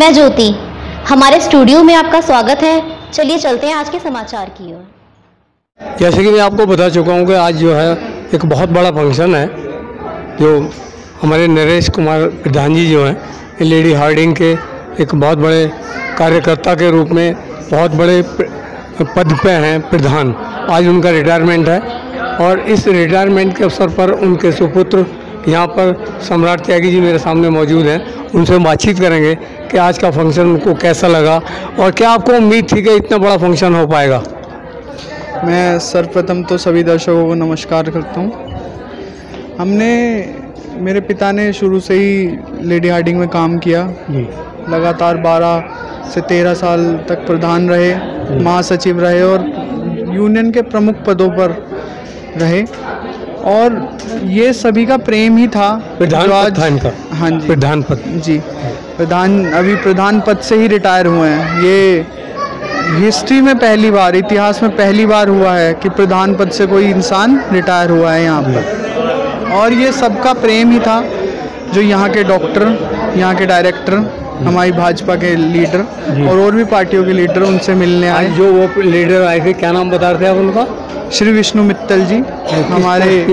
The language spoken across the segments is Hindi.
मैं ज्योति। हमारे स्टूडियो में आपका स्वागत है। चलिए चलते हैं आज के समाचार की ओर। जैसे कि मैं आपको बता चुका हूँ कि आज जो है, एक बहुत बड़ा फ़ंक्शन है, जो हमारे नरेश कुमार प्रधान जी जो हैं लेडी हार्डिंग के एक बहुत बड़े कार्यकर्ता के रूप में बहुत बड़े पद पे हैं प्रधान। आज उनका रिटायरमेंट है और इस रिटायरमेंट के अवसर पर उनके सुपुत्र यहाँ पर सम्राट त्यागी जी मेरे सामने मौजूद हैं। उनसे हम बातचीत करेंगे कि आज का फ़ंक्शन उनको कैसा लगा और क्या आपको उम्मीद थी कि इतना बड़ा फ़ंक्शन हो पाएगा? मैं सर्वप्रथम तो सभी दर्शकों को नमस्कार करता हूँ। हमने मेरे पिता ने शुरू से ही लेडी हार्डिंग में काम किया। लगातार 12 से 13 साल तक प्रधान रहे महासचिव रहे और यूनियन के प्रमुख पदों पर रहे। और ये सभी का प्रेम ही था प्रधान पद था इनका हाँ जी। प्रधान पद। जी। प्रधान अभी प्रधान पद से ही रिटायर हुए हैं। ये हिस्ट्री में पहली बार इतिहास में पहली बार हुआ है कि प्रधान पद से कोई इंसान रिटायर हुआ है यहाँ पर। और ये सबका प्रेम ही था जो यहाँ के डॉक्टर यहाँ के डायरेक्टर हमारी भाजपा के लीडर और और भी पार्टियों के लीडर उनसे मिलने आए। जो वो लीडर आए थे क्या नाम बता रहे थे आप उनका? श्री विष्णु मित्तल जी हमारे?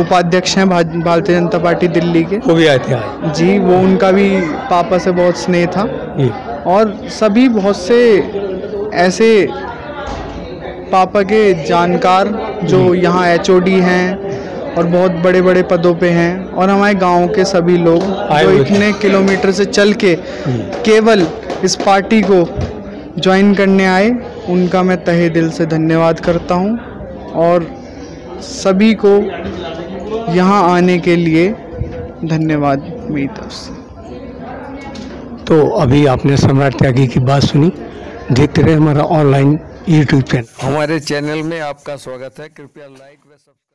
उपाध्यक्ष हैं भारतीय जनता पार्टी दिल्ली के। वो भी आए थे आज। जी वो उनका भी पापा से बहुत स्नेह था। और सभी बहुत से ऐसे पापा के जानकार जो यहाँ एच हैं और बहुत बड़े बड़े पदों पे हैं और हमारे गाँव के सभी लोग जो इतने किलोमीटर से चल के केवल इस पार्टी को ज्वाइन करने आए उनका मैं तहे दिल से धन्यवाद करता हूँ और सभी को यहाँ आने के लिए धन्यवाद मेरी तरफ़ से। तो अभी आपने सम्राट त्यागी की बात सुनी देखते रहे हमारा ऑनलाइन यूट्यूब चैनल हमारे चैनल में आपका स्वागत है कृपया लाइक व सब्सक्राइब